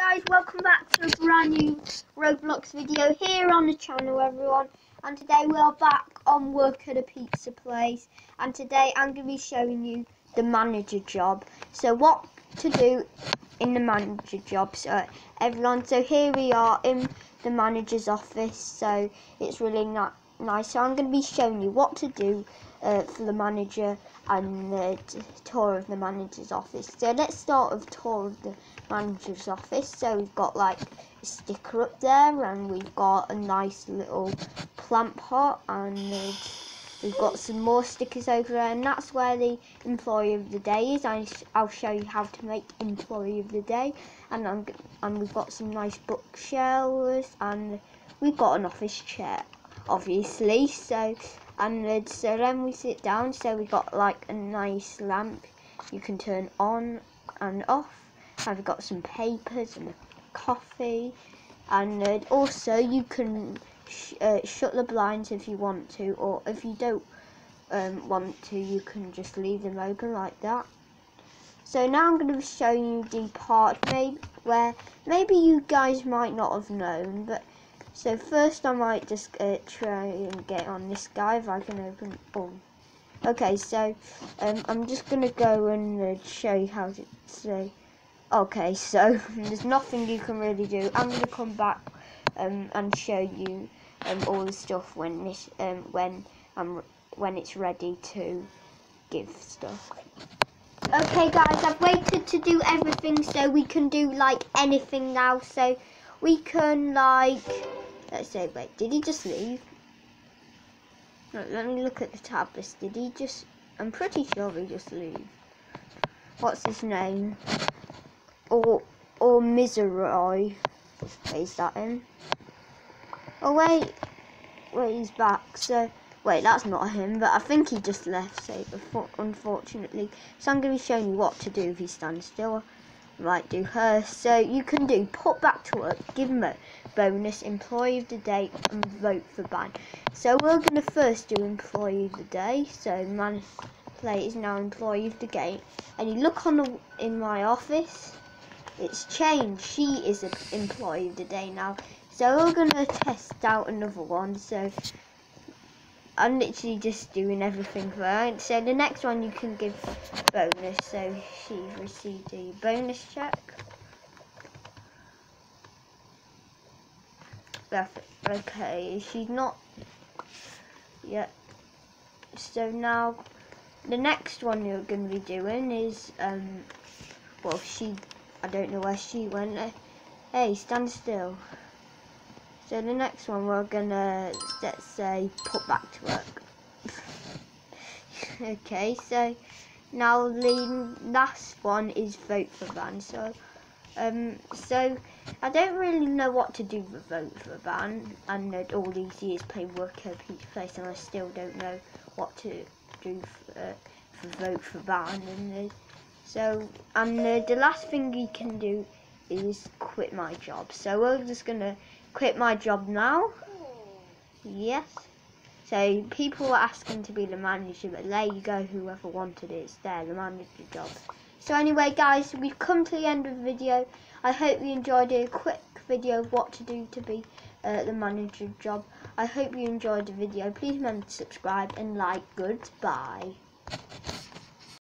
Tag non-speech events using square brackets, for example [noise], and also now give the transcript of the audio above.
guys, welcome back to a brand new Roblox video here on the channel everyone. And today we are back on work at a pizza place. And today I'm going to be showing you the manager job. So what to do in the manager job so everyone so here we are in the manager's office. So it's really not nice so I'm going to be showing you what to do uh, for the manager and the tour of the manager's office. So let's start with tour of the manager's office. So we've got like a sticker up there and we've got a nice little plant pot and we've got some more stickers over there and that's where the employee of the day is. I, I'll show you how to make employee of the day and, I'm, and we've got some nice bookshelves and we've got an office chair obviously so and so then we sit down. So we got like a nice lamp you can turn on and off. We've got some papers and coffee. And uh, also you can sh uh, shut the blinds if you want to or if you don't um, want to you can just leave them open like that. So now I'm going to be showing you the part maybe where maybe you guys might not have known but so first I might just uh, try and get on this guy if I can open. Oh, okay. So um, I'm just gonna go and uh, show you how to say. Okay, so [laughs] there's nothing you can really do. I'm gonna come back um, and show you um, all the stuff when this um, when I'm when it's ready to give stuff. Okay guys, I've waited to do everything so we can do like anything now. So we can like Let's say, wait, did he just leave? No, let me look at the tab list. Did he just, I'm pretty sure he just leave. What's his name? Or, or Misery. Is that him? Oh wait, wait, he's back. So, wait, that's not him, but I think he just left, so unfortunately. So I'm going to be showing you what to do if he stands still might do her. So you can do put back to work, give a bonus, employee of the day, and vote for ban. So we're going to first do employee of the day. So man play is now employee of the day. And you look on the in my office, it's changed. She is employee of the day now. So we're going to test out another one. So I'm literally just doing everything right. So the next one you can give bonus. So she received a bonus check. Okay, she's not yet. So now the next one you're going to be doing is, um, well, she, I don't know where she went. Hey, stand still. So the next one we're gonna, let's say, put back to work. [laughs] okay, so now the last one is vote for ban. So, um, so I don't really know what to do with vote for ban, and all these years play work at a pizza place, and I still don't know what to do for, uh, for vote for ban. And uh, so, and the last thing you can do is quit my job. So we're just gonna quit my job now. Yes. So people were asking to be the manager, but there you go, whoever wanted it, it's there, the manager job. So anyway guys, we've come to the end of the video. I hope you enjoyed a quick video of what to do to be uh, the manager job. I hope you enjoyed the video. Please remember to subscribe and like. Goodbye.